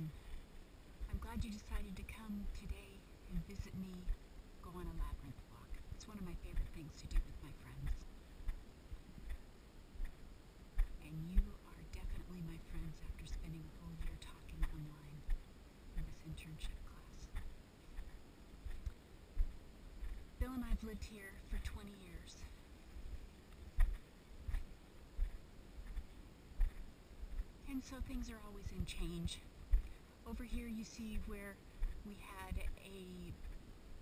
welcome. I'm glad you decided to come today and visit me, go on a labyrinth walk. It's one of my favorite things to do with my friends. And you are definitely my friends after spending a whole year talking online for this internship class. Bill and I have lived here for 20 years. And so things are always in change. Over here you see where we had a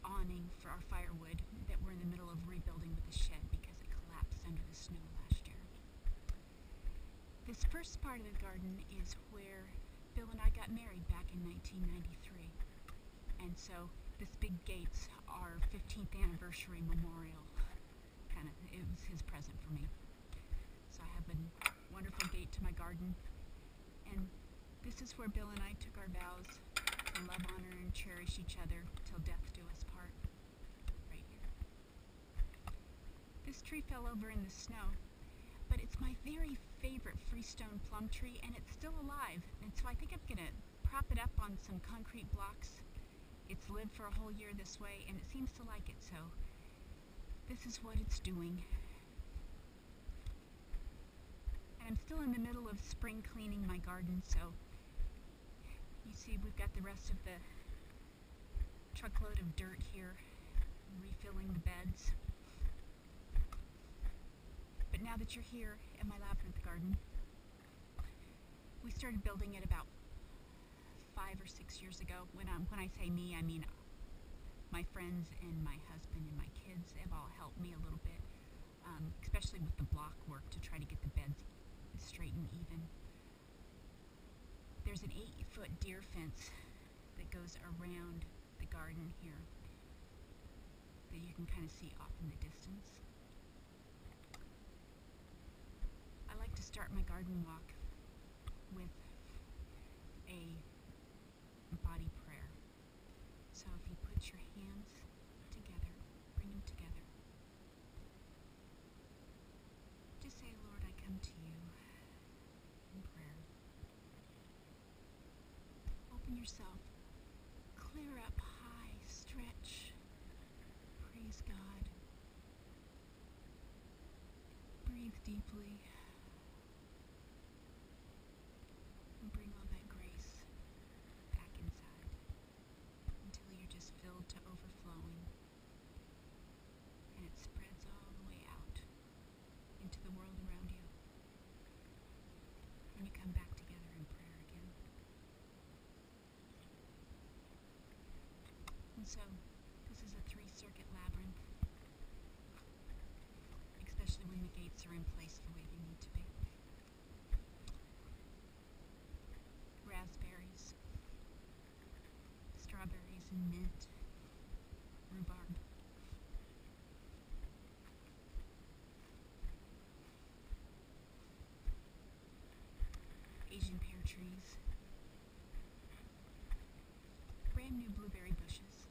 awning for our firewood that we're in the middle of rebuilding with the shed because it collapsed under the snow last year. This first part of the garden is where Bill and I got married back in 1993. And so this big gate's our 15th anniversary memorial. Kind of, it was his present for me. So I have a wonderful gate to my garden. And this is where Bill and I took our vows to love, honor, and cherish each other till death do us part. Right here. This tree fell over in the snow, but it's my very favorite freestone plum tree, and it's still alive. And so I think I'm gonna prop it up on some concrete blocks. It's lived for a whole year this way, and it seems to like it, so this is what it's doing. And I'm still in the middle of spring cleaning my garden, so you see we've got the rest of the truckload of dirt here, refilling the beds. But now that you're here in my labyrinth garden, we started building it about five or six years ago. When, i when I say me, I mean my friends and my husband and my kids have all helped me a little bit, um, especially with the block work to try to get the beds straight and even. There's an eight foot deer fence that goes around the garden here that you can kind of see off in the distance. I like to start my garden walk with a body prayer. So if you put your hands together, bring them together. Just say, Lord, I come to you in prayer. Open yourself. Clear up high. Stretch. Praise God. Breathe deeply. And bring all that grace back inside until you're just filled to overflowing. And it spreads all the way out into the world around you. And you come back together in prayer again. And so, this is a three circuit labyrinth, especially when the gates are in place the way they need to be. Raspberries, strawberries, and mint, rhubarb. Asian pear trees, brand new blueberry bushes.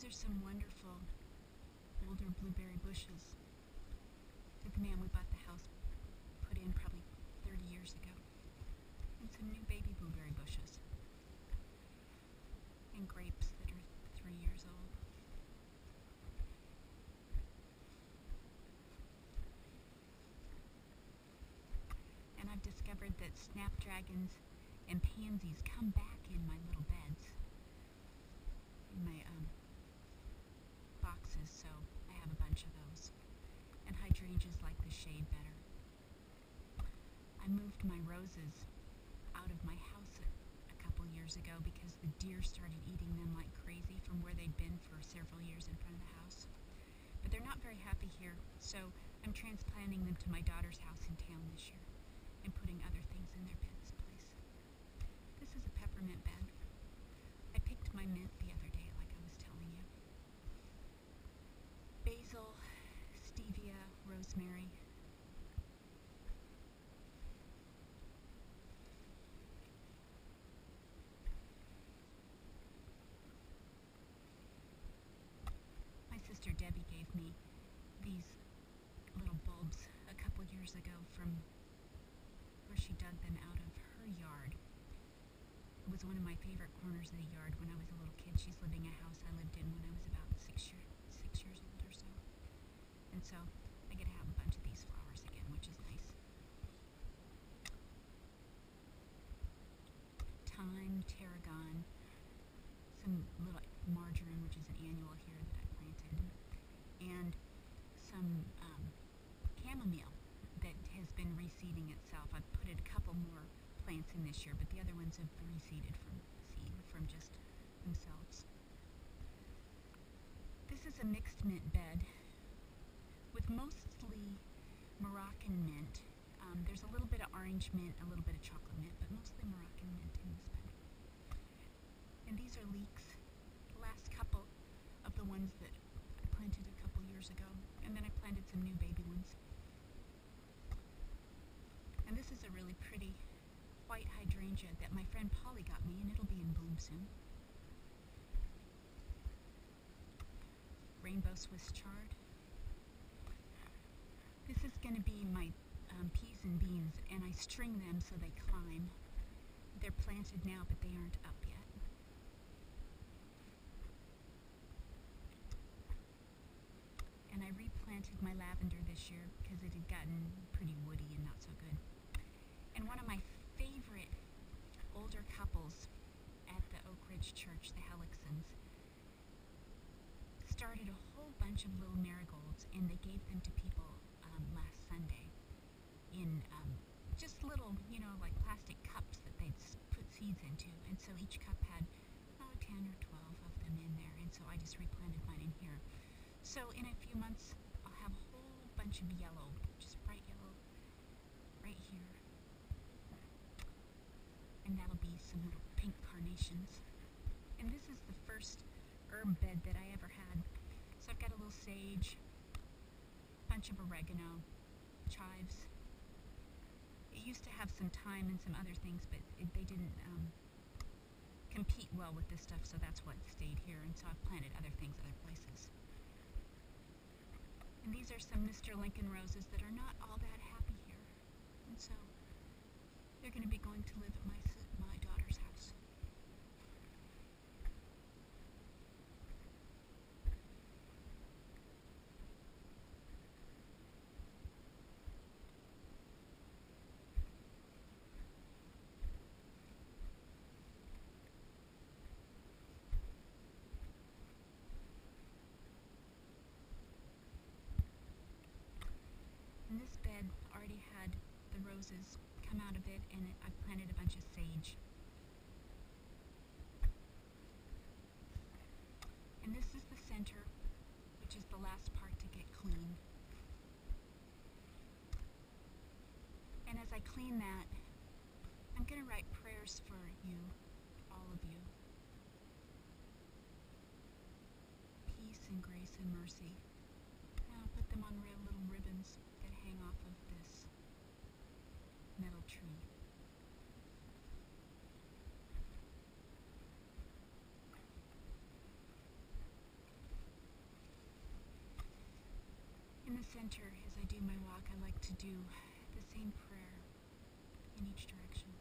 These are some wonderful older blueberry bushes that the man we bought the house put in probably 30 years ago. And some new baby blueberry bushes. And grapes that are three years old. And I've discovered that snapdragons and pansies come back in my little beds. better. I moved my roses out of my house a, couple years ago because the deer started eating them like crazy from where they'd been for several years in front of the house. But they're not very happy here, so I'm transplanting them to my daughter's house in town this year and putting other things in their beds. place. This is a peppermint bed. I picked my mint the other day, like I was telling you. Basil, stevia, rosemary, sister Debbie gave me these little bulbs a couple years ago from where she dug them out of her yard. It was one of my favorite corners of the yard when I was a little kid. She's living a house I lived in when I was about six year, six years old or so. And so I get to have a bunch of these flowers again, which is nice. Thyme, tarragon, some little marjoram, which is an annual here that I planted, and some um, chamomile that has been reseeding itself. I've put a couple more plants in this year, but the other ones have reseeded from seed, from just themselves. This is a mixed mint bed with mostly Moroccan mint. Um, there's a little bit of orange mint, a little bit of chocolate mint, but mostly Moroccan mint in this bed. And these are leeks, the last couple of the ones that I planted a couple years ago. And then I planted some new baby ones. And this is a really pretty white hydrangea that my friend Polly got me, and it'll be in bloom soon. Rainbow Swiss chard. This is going to be my um, peas and beans, and I string them so they climb. They're planted now, but they aren't up yet. And I replanted my lavender this year because it had gotten pretty woody and not so good. And one of my favorite older couples at the Oak Ridge Church, the Hellicksons, started a whole bunch of little marigolds and they gave them to people um, last Sunday in um, just little, you know, like plastic cups that they'd put seeds into. And so each cup had, oh, 10 or 12 of them in there. And so I just replanted mine in here. So in a few months, I'll have a whole bunch of yellow, just bright yellow, right here. And that'll be some little pink carnations. And this is the first herb bed that I ever had. So I've got a little sage, bunch of oregano, chives. It used to have some thyme and some other things, but it, they didn't um, compete well with this stuff, so that's what stayed here. And so I've planted other things other places. And these are some Mr. Lincoln roses that are not all that happy here. And so they're going to be going to live at my, sis- my daughter's house. And this bed already had the roses come out of it, and it, I planted a bunch of sage. And this is the center, which is the last part to get clean. And as I clean that, I'm going to write prayers for you, all of you. Peace and grace and mercy. I'll put them on real little ribbons that hang off of this metal tree. In the center, as I do my walk, I like to do the same prayer in each direction.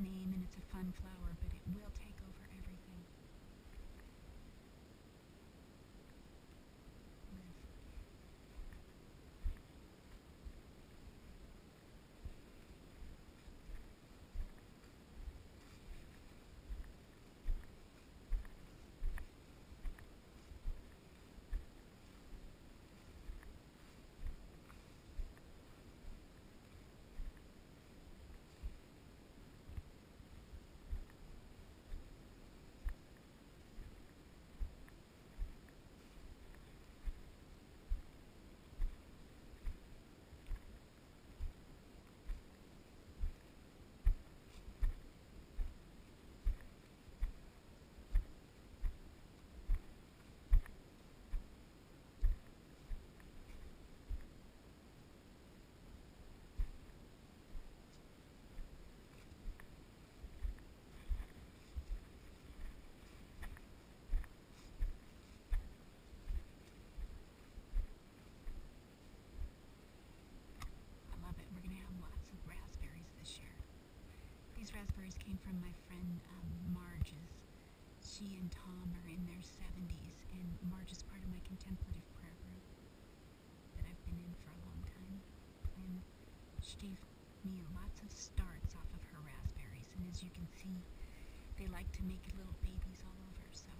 name and it's a fun flower, but it will take came from my friend um, Marge's. She and Tom are in their 70s, and Marge is part of my contemplative prayer group that I've been in for a long time. And she gave me lots of starts off of her raspberries, and as you can see, they like to make little babies all over. So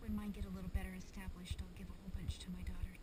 when mine get a little better established, I'll give a whole bunch to my daughter